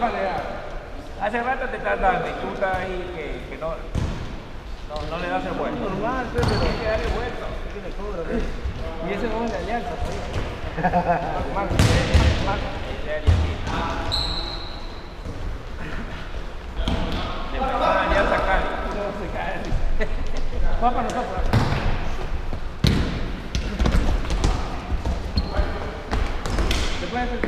Hace rato te estás dando y tú estás ahí que, que no, no, no le das el vuelto. Normal, pero Tienes que darle vuelto. ¿ves? Y ese no es de alianza, pues. Marco. Le pasó una alianza a Cali. Va para nosotros. Después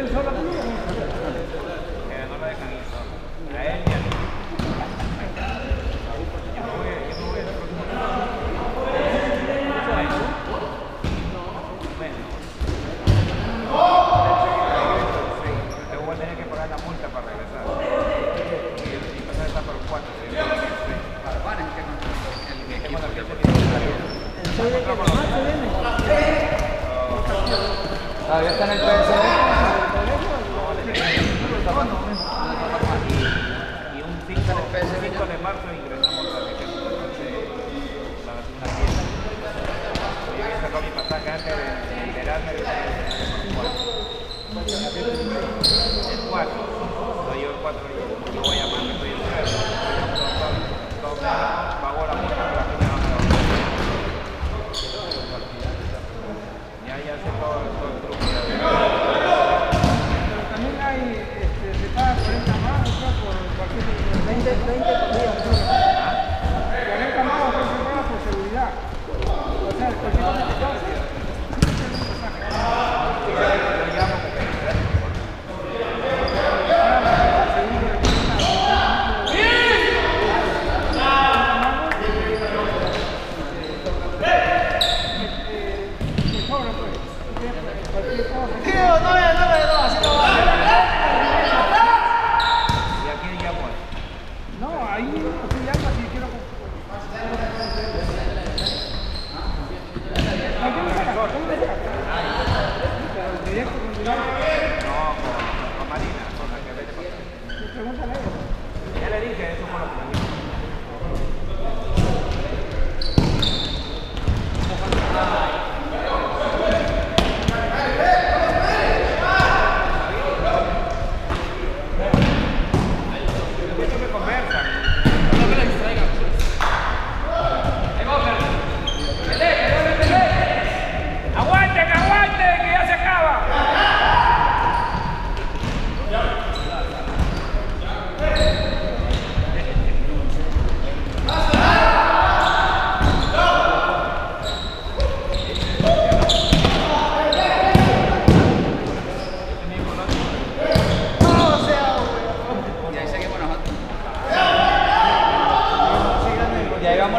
¿Él solo no lo dejan ir solo. A él y a mí. Yo me voy, yo me voy el próximo y, un 5 de marzo ingresamos al ejército para hacer una fiesta. Yo había sacado mi pasaje antes de liberarme de el 4. Soy yo el 4 y voy a llamar, soy el 3.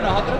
Y ahí